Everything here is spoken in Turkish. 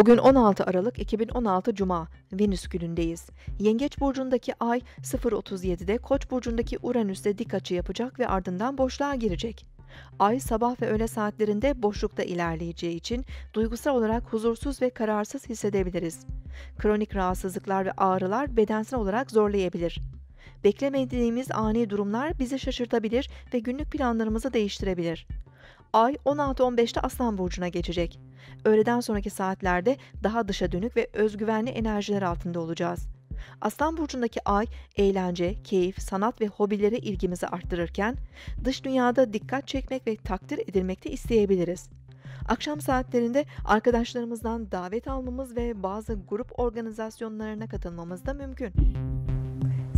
Bugün 16 Aralık 2016 Cuma, Venüs günündeyiz. Yengeç burcundaki Ay 0.37'de, Koç burcundaki Uranüs'te dik açı yapacak ve ardından boşluğa girecek. Ay sabah ve öğle saatlerinde boşlukta ilerleyeceği için duygusal olarak huzursuz ve kararsız hissedebiliriz. Kronik rahatsızlıklar ve ağrılar bedensel olarak zorlayabilir. Beklemediğimiz ani durumlar bizi şaşırtabilir ve günlük planlarımızı değiştirebilir. Ay 16-15'te Aslan Burcu'na geçecek. Öğleden sonraki saatlerde daha dışa dönük ve özgüvenli enerjiler altında olacağız. Aslan Burcu'ndaki ay, eğlence, keyif, sanat ve hobilere ilgimizi arttırırken, dış dünyada dikkat çekmek ve takdir edilmekte isteyebiliriz. Akşam saatlerinde arkadaşlarımızdan davet almamız ve bazı grup organizasyonlarına katılmamız da mümkün.